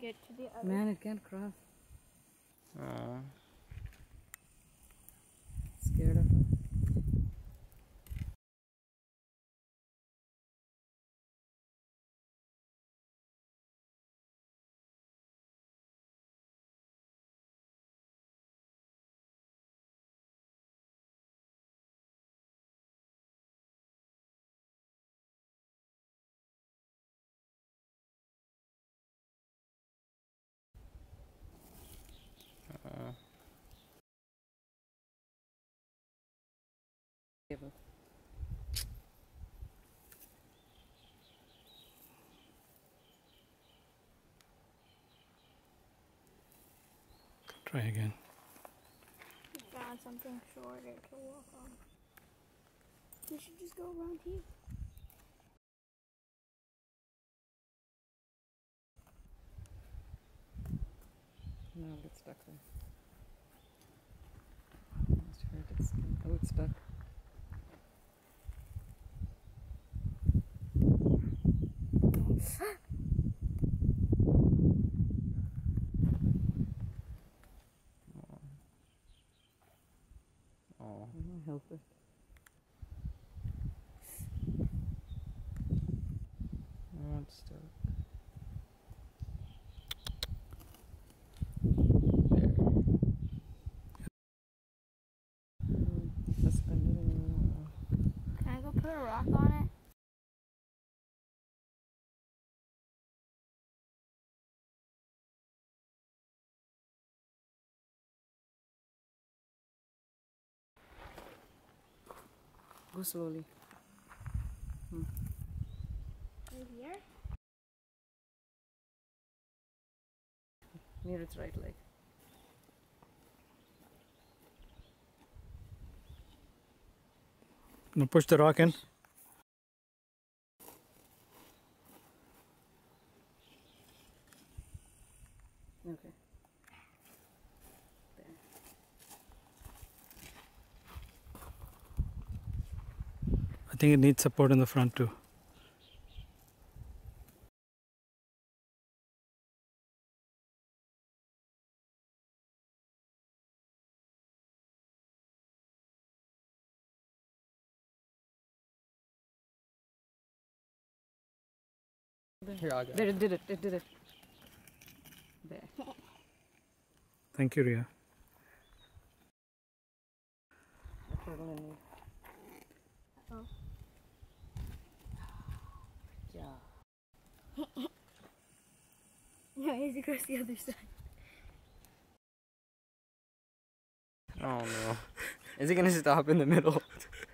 get to the other. Man, it can't cross. Aw. Give. Try again. Found something shorter to walk on. We should just go around here. No, I'll get stuck there. Almost hurt its. Oh, it's stuck. Aw. Oh, help it. Oh, it's stuck. There. Suspended in Can I go put a rock on Go slowly. Hmm. Right here? Near its right leg. Now push the rock in. Okay. I think it needs support in the front too. Here, I'll go. There, it did it. It did it. There. Thank you, Ria. The turtle in there. Oh. No, he has the other side. Oh no. Is he gonna stop in the middle?